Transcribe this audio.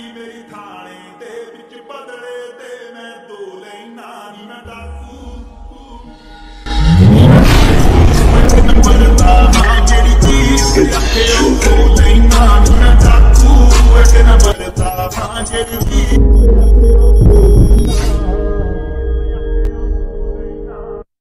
ਗਲੀ ਮੇਰੀ ਥਾਣੇ ਦੇ ਵਿੱਚ ਬਦਲੇ ਤੇ ਮੈਂ ਦੋ ਲੈਣਾ ਨਹੀਂ ਮੈਂ ਡਾਕੂ ਨੰਬਰਦਾ ਹਾਂ ਜਿਹੜੀ ਚੀਜ਼ ਰੱਖੇ ਉਹ ਲੈਣਾ ਨੀ ਮੈਂ ਡਾਕੂ ਇੱਕ ਨੰਬਰ ਦਾ ਹਾਂ ਜਿਹੜੀ